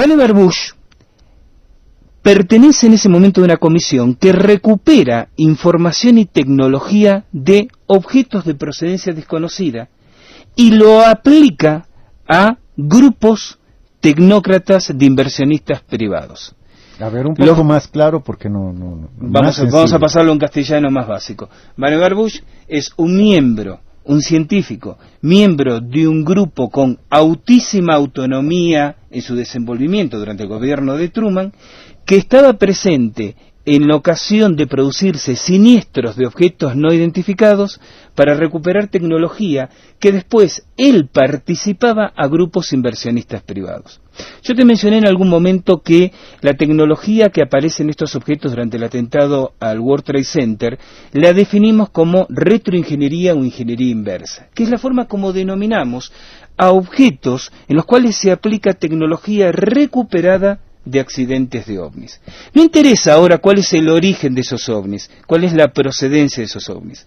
Vannevar Bush pertenece en ese momento a una comisión que recupera información y tecnología de objetos de procedencia desconocida y lo aplica a grupos tecnócratas de inversionistas privados. A ver, un poco más claro porque no... no, vamos, a, vamos, a, pasarlo en castellano más básico. Vannevar Bush es un miembro, un científico, miembro de un grupo con autísima autonomía en su desenvolvimiento durante el gobierno de Truman, que estaba presente en ocasión de producirse siniestros de objetos no identificados para recuperar tecnología que después él participaba a grupos inversionistas privados. Yo te mencioné en algún momento que la tecnología que aparece en estos objetos durante el atentado al World Trade Center la definimos como retroingeniería o ingeniería inversa, que es la forma como denominamos a objetos en los cuales se aplica tecnología recuperada de accidentes de ovnis. No interesa ahora cuál es el origen de esos ovnis, cuál es la procedencia de esos ovnis.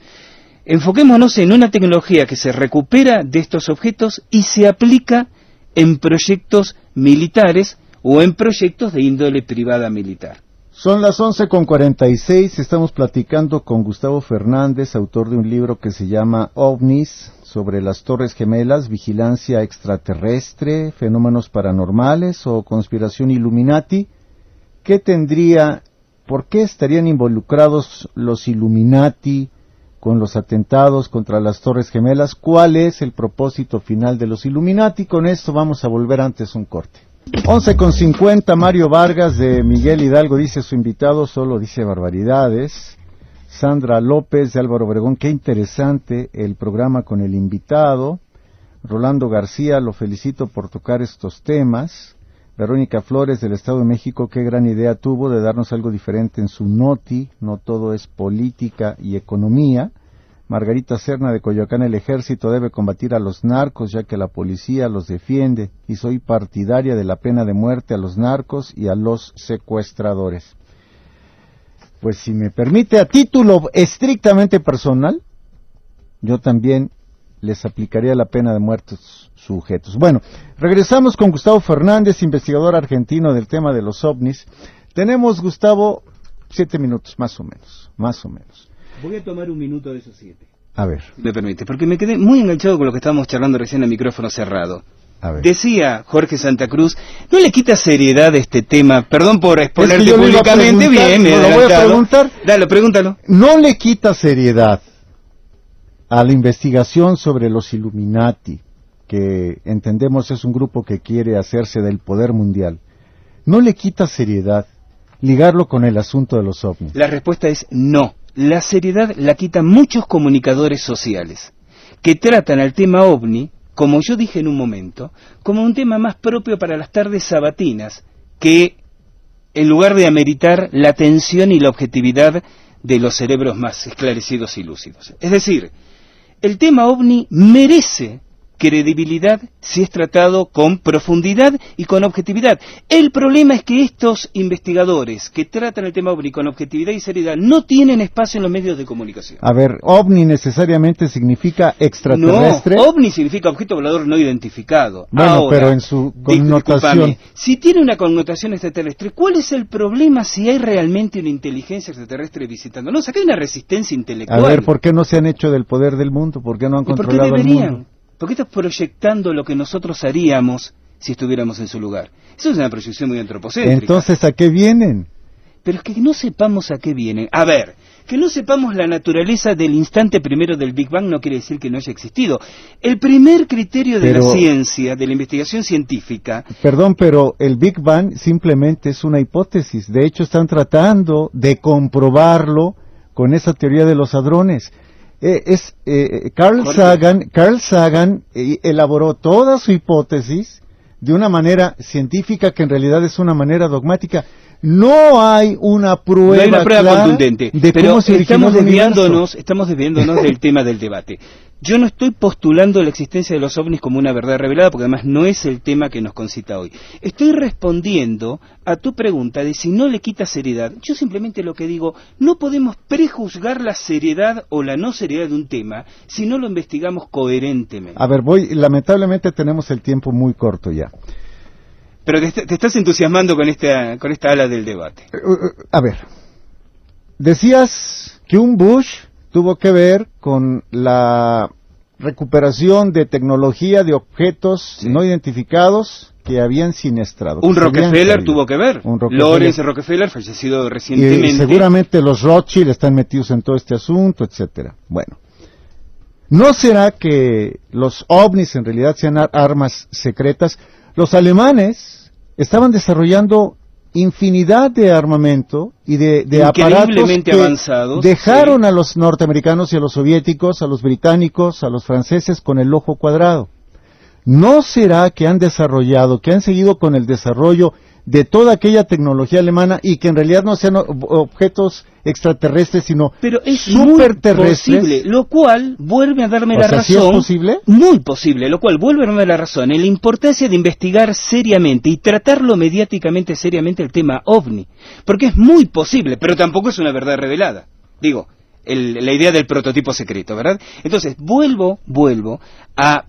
Enfoquémonos en una tecnología que se recupera de estos objetos y se aplica en proyectos militares o en proyectos de índole privada militar. Son las 11.46, estamos platicando con Gustavo Fernández, autor de un libro que se llama OVNIS, sobre las Torres Gemelas, vigilancia extraterrestre, fenómenos paranormales o conspiración Illuminati. ¿Qué tendría, por qué estarían involucrados los Illuminati con los atentados contra las Torres Gemelas? ¿Cuál es el propósito final de los Illuminati? Con esto vamos a volver antes un corte. 11 con 50, Mario Vargas de Miguel Hidalgo dice su invitado solo dice barbaridades. Sandra López de Álvaro Obregón, qué interesante el programa con el invitado. Rolando García, lo felicito por tocar estos temas. Verónica Flores del Estado de México, qué gran idea tuvo de darnos algo diferente en su noti, no todo es política y economía. Margarita Serna de Coyoacán, el ejército debe combatir a los narcos ya que la policía los defiende y soy partidaria de la pena de muerte a los narcos y a los secuestradores pues si me permite a título estrictamente personal, yo también les aplicaría la pena de muertos sujetos. Bueno, regresamos con Gustavo Fernández, investigador argentino del tema de los ovnis. Tenemos, Gustavo, siete minutos, más o menos, más o menos. Voy a tomar un minuto de esos siete. A ver. Me permite, porque me quedé muy enganchado con lo que estábamos charlando recién en el micrófono cerrado. Decía Jorge Santa Cruz, no le quita seriedad a este tema. Perdón por exponerte públicamente. Bien, me lo voy a preguntar. Dale, pregúntalo. No le quita seriedad a la investigación sobre los Illuminati, que entendemos es un grupo que quiere hacerse del poder mundial. No le quita seriedad ligarlo con el asunto de los ovnis. La respuesta es no. La seriedad la quitan muchos comunicadores sociales que tratan al tema ovni como yo dije en un momento, como un tema más propio para las tardes sabatinas, que en lugar de ameritar la atención y la objetividad de los cerebros más esclarecidos y lúcidos. Es decir, el tema ovni merece credibilidad si es tratado con profundidad y con objetividad. El problema es que estos investigadores que tratan el tema OVNI con objetividad y seriedad no tienen espacio en los medios de comunicación. A ver, OVNI necesariamente significa extraterrestre. No, OVNI significa objeto volador no identificado. Bueno, pero en su connotación. Si tiene una connotación extraterrestre, ¿cuál es el problema si hay realmente una inteligencia extraterrestre visitando? No, acá hay una resistencia intelectual. A ver, ¿por qué no se han hecho del poder del mundo? ¿Por qué no han controlado el mundo? ¿Por qué estás proyectando lo que nosotros haríamos si estuviéramos en su lugar? Eso es una proyección muy antropocéntrica. Entonces, ¿a qué vienen? Pero es que no sepamos a qué vienen. A ver, que no sepamos la naturaleza del instante primero del Big Bang no quiere decir que no haya existido. El primer criterio de la ciencia, de la investigación científica... Perdón, pero el Big Bang simplemente es una hipótesis. De hecho, están tratando de comprobarlo con esa teoría de los hadrones. Eh, es eh, Carl Sagan, Carl Sagan eh, elaboró toda su hipótesis de una manera científica que en realidad es una manera dogmática. No hay una prueba, contundente, de pero cómo se estamos desviándonos, estamos desviándonos del tema del debate. Yo no estoy postulando la existencia de los ovnis como una verdad revelada, porque además no es el tema que nos concita hoy. Estoy respondiendo a tu pregunta de si no le quita seriedad. Yo simplemente lo que digo, no podemos prejuzgar la seriedad o la no seriedad de un tema si no lo investigamos coherentemente. A ver, voy, lamentablemente tenemos el tiempo muy corto ya. Pero te, estás entusiasmando con esta, con esta ala del debate. Eh, eh, a ver, decías que un Bush tuvo que ver con la recuperación de tecnología de objetos no identificados que habían siniestrado. Un Rockefeller tuvo que ver. Un Rockefeller. Lawrence Rockefeller, fallecido recientemente. Y seguramente los Rothschild están metidos en todo este asunto, etcétera. Bueno, ¿no será que los ovnis en realidad sean armas secretas? Los alemanes estaban desarrollando infinidad de armamento y de, aparatos que avanzados, dejaron a los norteamericanos y a los soviéticos, a los británicos, a los franceses con el ojo cuadrado. ¿No será que han desarrollado, que han seguido con el desarrollo de toda aquella tecnología alemana y que en realidad no sean objetos extraterrestres, sino Pero es superterrestres. lo cual vuelve a darme la razón. ¿es posible? Muy posible, lo cual vuelve a darme la razón en la importancia de investigar seriamente y tratarlo mediáticamente seriamente el tema ovni. Porque es muy posible, pero tampoco es una verdad revelada. Digo, la idea del prototipo secreto, ¿verdad? Entonces, vuelvo, vuelvo a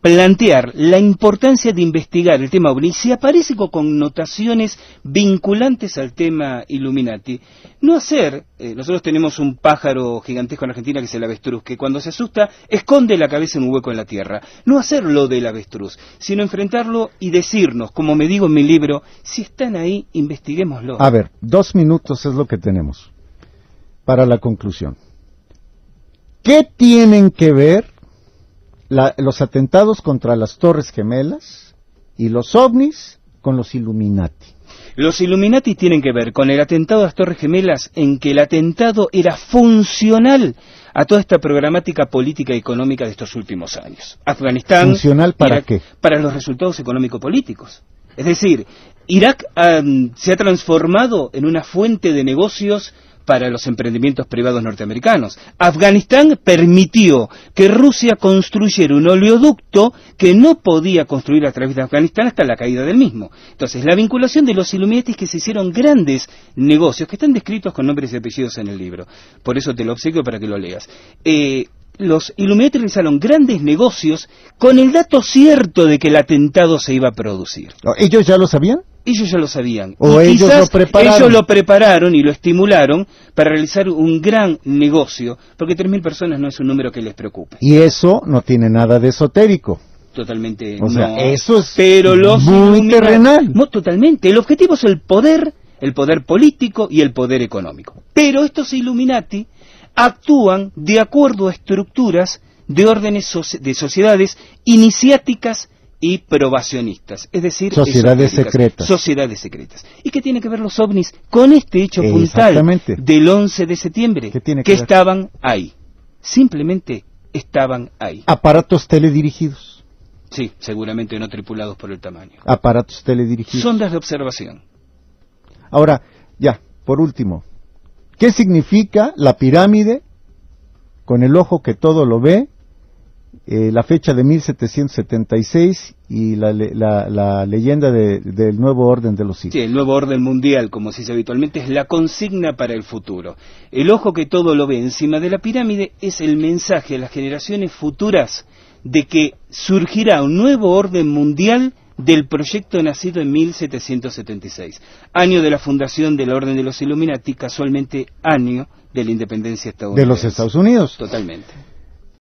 plantear la importancia de investigar el tema OVNI, si aparece con connotaciones vinculantes al tema Illuminati, no hacer, eh, nosotros tenemos un pájaro gigantesco en Argentina que es el avestruz, que cuando se asusta esconde la cabeza en un hueco en la tierra, no hacerlo del avestruz, sino enfrentarlo y decirnos, como me digo en mi libro, si están ahí, investiguémoslo. A ver, dos minutos es lo que tenemos para la conclusión. ¿Qué tienen que ver los atentados contra las Torres Gemelas y los ovnis con los Illuminati. Los Illuminati tienen que ver con el atentado a las Torres Gemelas en que el atentado era funcional a toda esta programática política y económica de estos últimos años. Afganistán. ¿Funcional para qué? Para los resultados económico-políticos. Es decir, Irak se ha transformado en una fuente de negocios para los emprendimientos privados norteamericanos. Afganistán permitió que Rusia construyera un oleoducto que no podía construir a través de Afganistán hasta la caída del mismo. Entonces, la vinculación de los Illuminati que se hicieron grandes negocios, que están descritos con nombres y apellidos en el libro. Por eso te lo obsequio para que lo leas. Eh, los Illuminati realizaron grandes negocios con el dato cierto de que el atentado se iba a producir. ¿Ellos ya lo sabían? Ellos ya lo sabían. O ellos lo prepararon. Ellos lo prepararon y lo estimularon para realizar un gran negocio, porque 3.000 personas no es un número que les preocupe. Y eso no tiene nada de esotérico. Totalmente. O sea, eso es pero los muy terrenal. No, totalmente. El objetivo es el poder, el poder político y el poder económico. Pero estos Illuminati actúan de acuerdo a estructuras de órdenes de sociedades iniciáticas y probacionistas, es decir, sociedades secretas. Sociedades secretas. ¿Y qué tiene que ver los ovnis con este hecho puntual del 11 de septiembre? que, estaban ahí. Simplemente estaban ahí. Aparatos teledirigidos. Sí, seguramente no tripulados por el tamaño. Aparatos teledirigidos. Sondas de observación. Ahora, ya, por último, ¿qué significa la pirámide con el ojo que todo lo ve eh, la fecha de 1776 y la, la, leyenda del nuevo orden de los siglos. Sí, el nuevo orden mundial, como se dice habitualmente, es la consigna para el futuro. El ojo que todo lo ve encima de la pirámide es el mensaje a las generaciones futuras de que surgirá un nuevo orden mundial del proyecto nacido en 1776, año de la fundación de la Orden de los Illuminati, casualmente año de la independencia estadounidense. De los Estados Unidos. Totalmente.